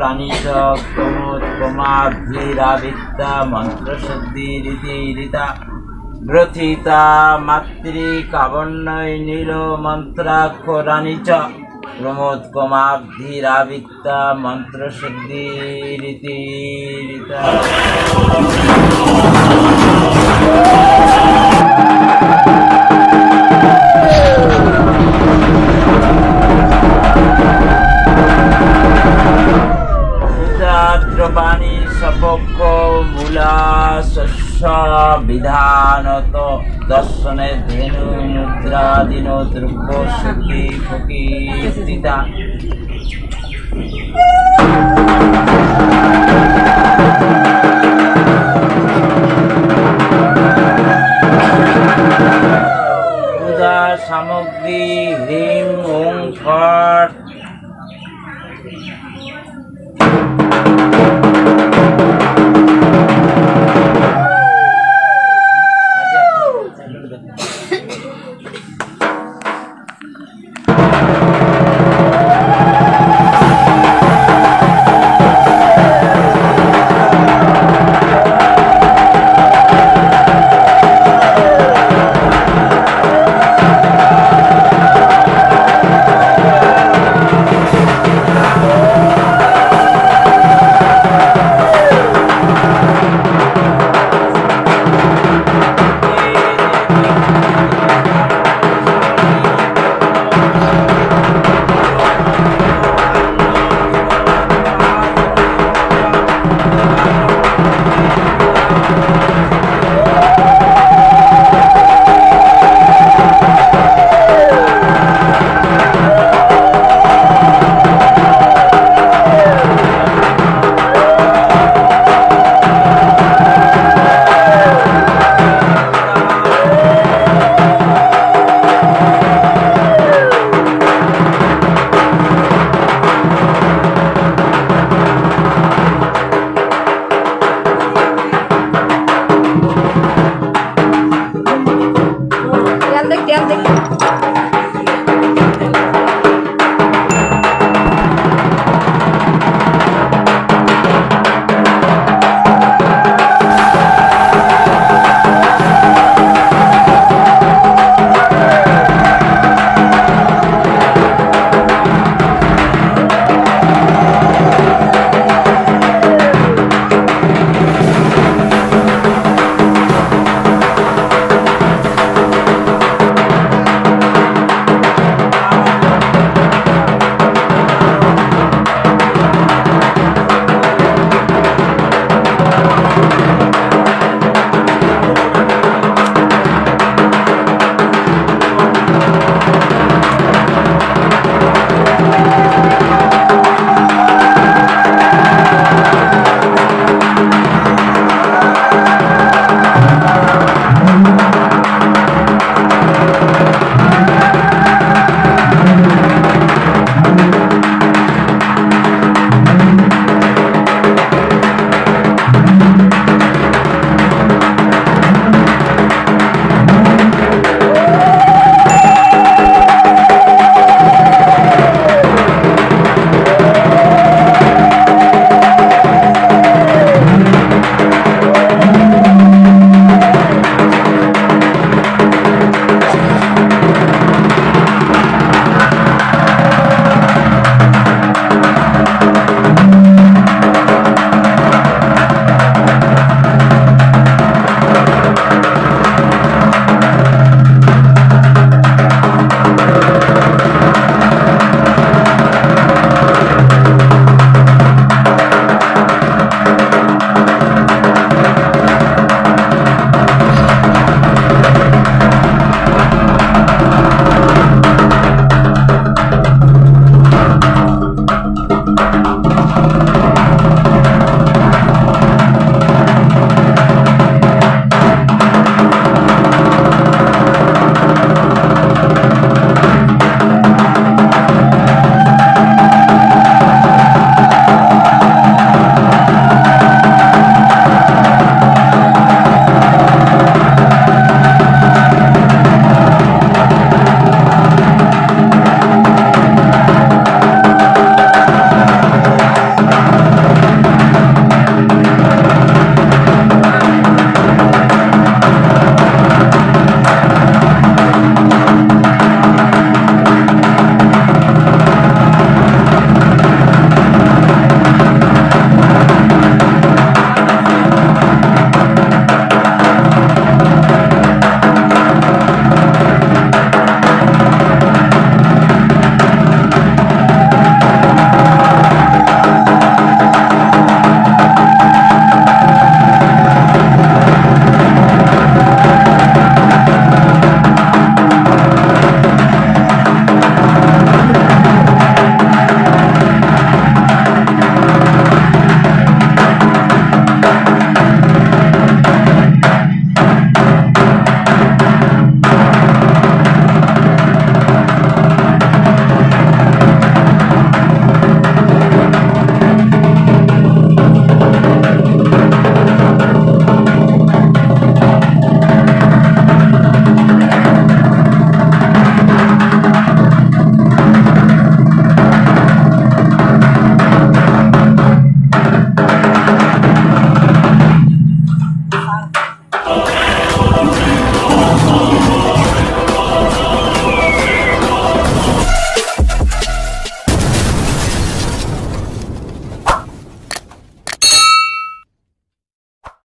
রানীতা প্রমোদ প্রমাভিরাবিদ্যা মন্ত্রশুদ্ধিরিতিরিতা গ্রথিতা মাতৃকাবণ্যই নীল মন্ত্রাক্ষ রানী চ প্রমোদ কমাব্ধিরাবিদ্যা মন্ত্রশুদ্ধিরিতিরিতা দর্শনে ধেনু মুদ্রাদিন দ্রব্য সুখী ফকীর্তিতা